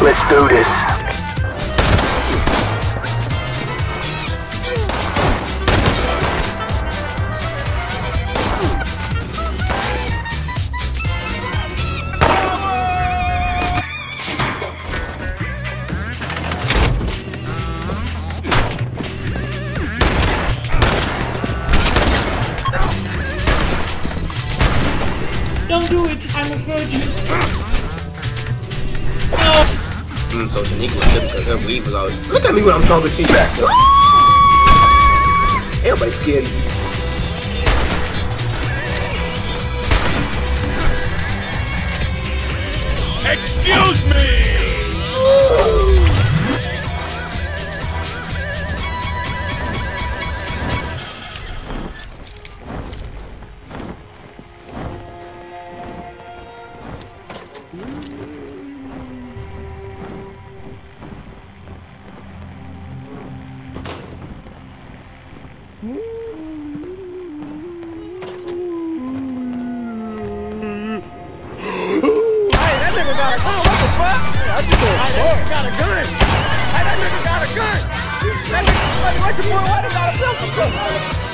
Let's do this. Don't do it. I'm a virgin. Mm, so Shaniqua was because her weed was always. Look at me when I'm talking to you. Back. Everybody's scared of you. Excuse me! Hey, that nigga got a gun. What? That nigga nigga, what you want? They got a pistol?